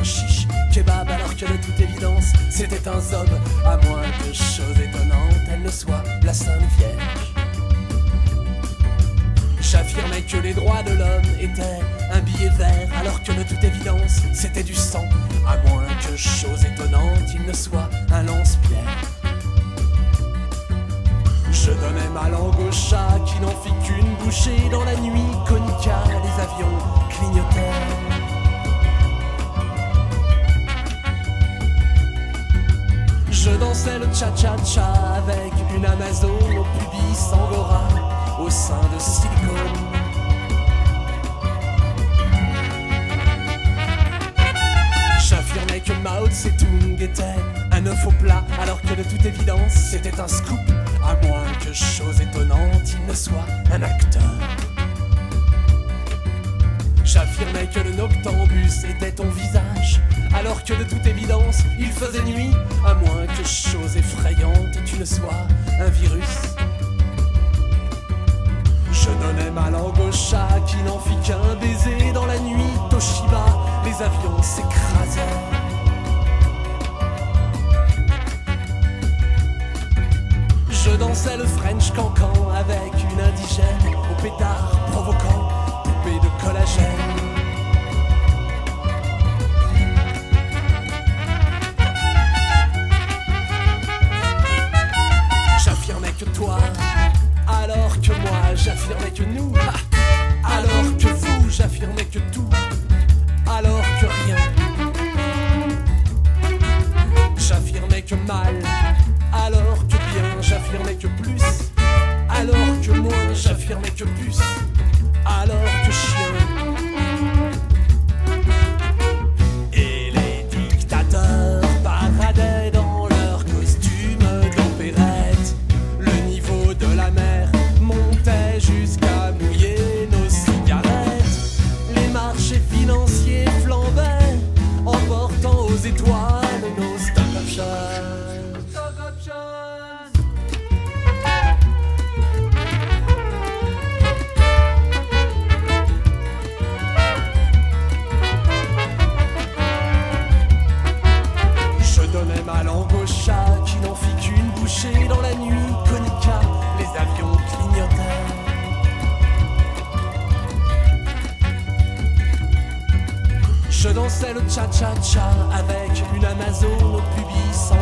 un chiche kebab alors que de toute évidence c'était un zob, à moins que chose étonnante elle ne soit la Sainte Vierge. J'affirmais que les droits de l'homme étaient un billet vert alors que de toute évidence c'était du sang, à moins que chose étonnante il ne soit un lance-pierre. Je donnais ma langue au chat qui n'en fit qu'une bouchée dans la nuit conica, les avions clignotaient. Je dansais le cha-cha-cha avec une Amazone au pubis angora au sein de silicone. J'affirmais que Mao Tse-tung était un œuf au plat, alors que de toute évidence c'était un scoop, à moins que chose étonnante il ne soit un acteur. Que le noctambus était ton visage, alors que de toute évidence il faisait nuit, à moins que chose effrayante tu ne sois un virus. Je donnais ma langue au chat qui n'en fit qu'un baiser dans la nuit. Toshiba, les avions s'écrasaient. Je dansais le French cancan avec une indigène au pétard provoquant, j'affirmais que nous, ah, alors que vous, j'affirmais que tout, alors que rien. J'affirmais que mal, alors que bien, j'affirmais que plus, alors que moins, j'affirmais que plus, alors jusqu'à mouiller nos cigarettes. Les marchés financiers flambaient, emportant aux étoiles Je dansais le cha-cha-cha avec une amazone au pubis